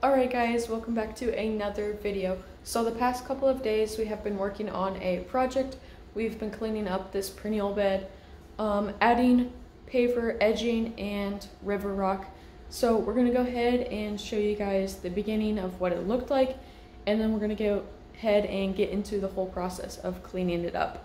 Alright guys, welcome back to another video. So the past couple of days we have been working on a project. We've been cleaning up this perennial bed, um, adding paver, edging, and river rock. So we're going to go ahead and show you guys the beginning of what it looked like, and then we're going to go ahead and get into the whole process of cleaning it up.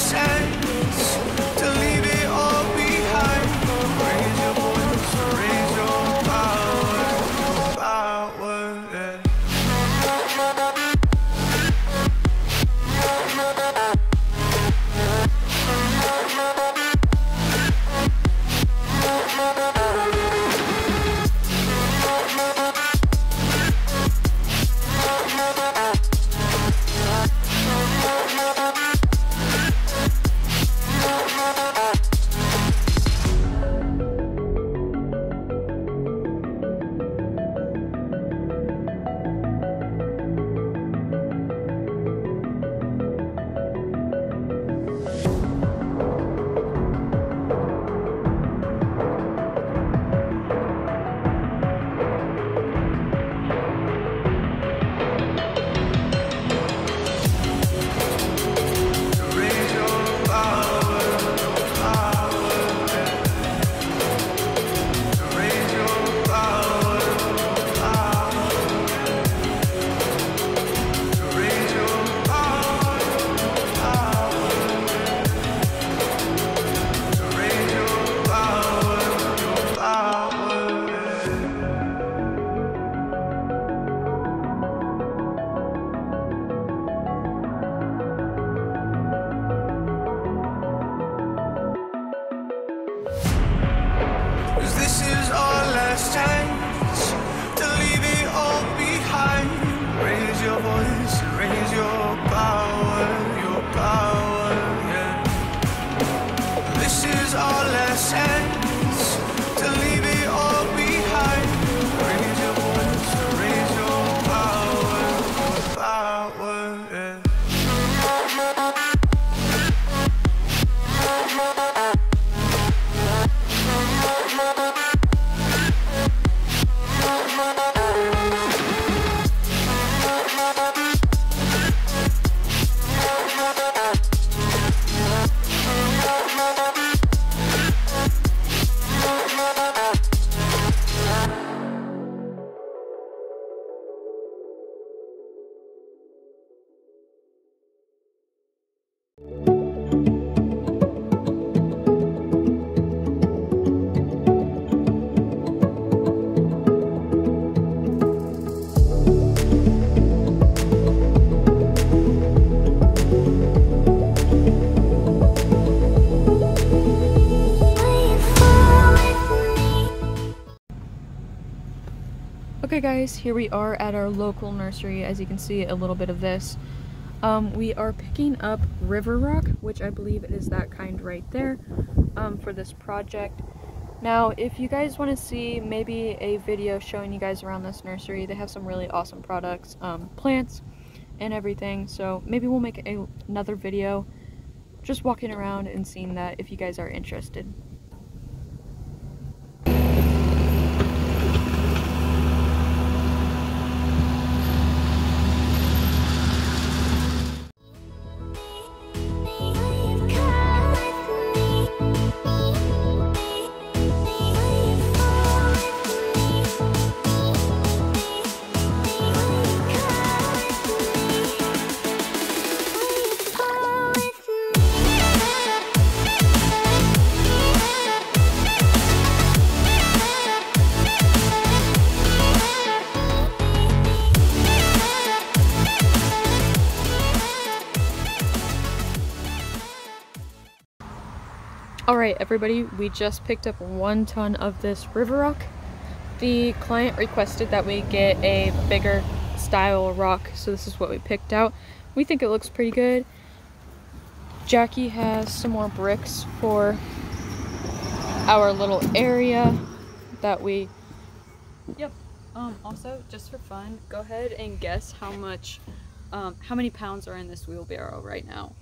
our our Guys, here we are at our local nursery. As you can see, a little bit of this. Um, we are picking up River Rock, which I believe is that kind right there, um, for this project. Now, if you guys want to see maybe a video showing you guys around this nursery, they have some really awesome products, um, plants, and everything. So maybe we'll make a, another video just walking around and seeing that if you guys are interested. Alright everybody, we just picked up one ton of this river rock. The client requested that we get a bigger style rock, so this is what we picked out. We think it looks pretty good. Jackie has some more bricks for our little area that we... Yep. Um, also, just for fun, go ahead and guess how much, um, how many pounds are in this wheelbarrow right now.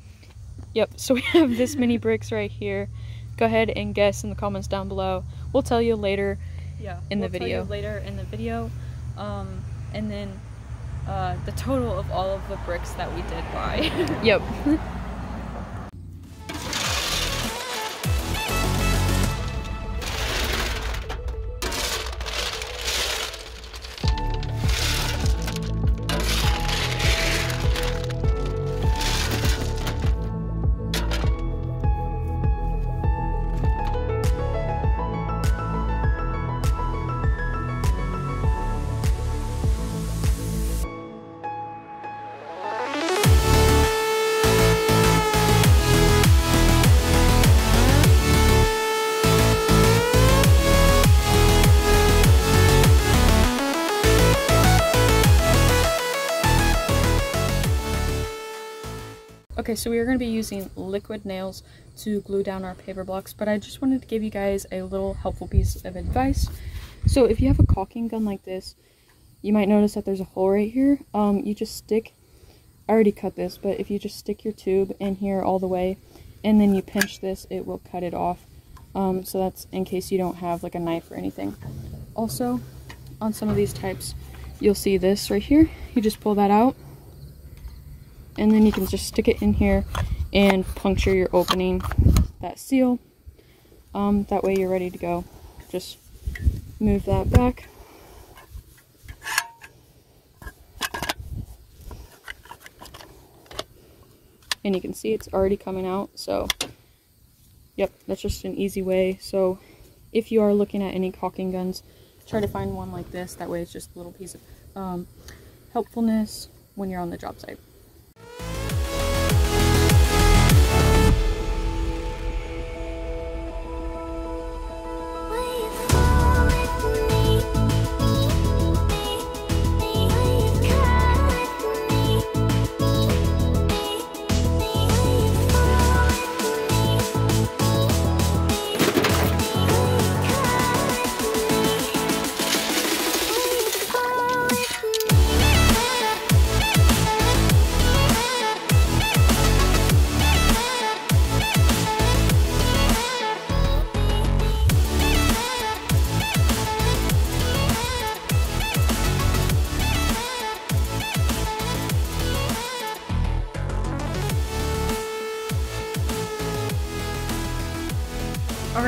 Yep, so we have this many bricks right here. Go ahead and guess in the comments down below. We'll tell you later Yeah. in we'll the tell video. you later in the video, um, and then uh, the total of all of the bricks that we did buy. Yep. Okay, so we are going to be using liquid nails to glue down our paver blocks, but I just wanted to give you guys a little helpful piece of advice. So if you have a caulking gun like this, you might notice that there's a hole right here. Um, you just stick, I already cut this, but if you just stick your tube in here all the way, and then you pinch this, it will cut it off. Um, so that's in case you don't have like a knife or anything. Also, on some of these types, you'll see this right here. You just pull that out and then you can just stick it in here and puncture your opening that seal. Um, that way you're ready to go. Just move that back. And you can see it's already coming out so yep that's just an easy way. So if you are looking at any caulking guns try to find one like this. That way it's just a little piece of um, helpfulness when you're on the job site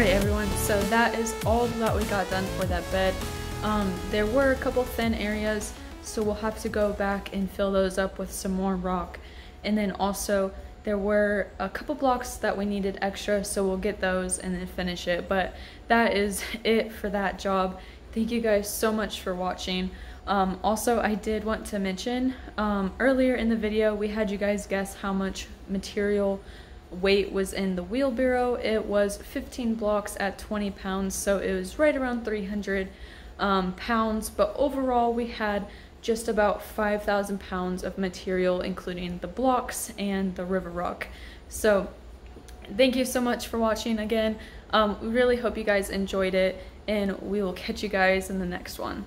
Alright everyone, so that is all that we got done for that bed. Um, there were a couple thin areas, so we'll have to go back and fill those up with some more rock. And then also, there were a couple blocks that we needed extra, so we'll get those and then finish it. But that is it for that job. Thank you guys so much for watching. Um, also, I did want to mention, um, earlier in the video, we had you guys guess how much material weight was in the wheelbarrow. It was 15 blocks at 20 pounds, so it was right around 300 um, pounds. But overall, we had just about 5,000 pounds of material, including the blocks and the river rock. So thank you so much for watching again. Um, we really hope you guys enjoyed it, and we will catch you guys in the next one.